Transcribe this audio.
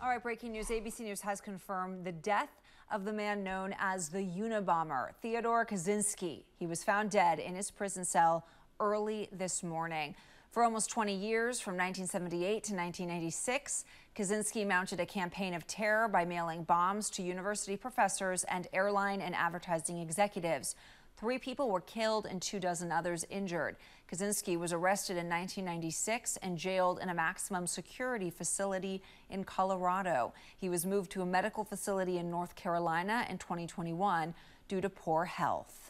All right, breaking news. ABC News has confirmed the death of the man known as the Unabomber, Theodore Kaczynski. He was found dead in his prison cell early this morning. For almost 20 years, from 1978 to 1996, Kaczynski mounted a campaign of terror by mailing bombs to university professors and airline and advertising executives. Three people were killed and two dozen others injured. Kaczynski was arrested in 1996 and jailed in a maximum security facility in Colorado. He was moved to a medical facility in North Carolina in 2021 due to poor health.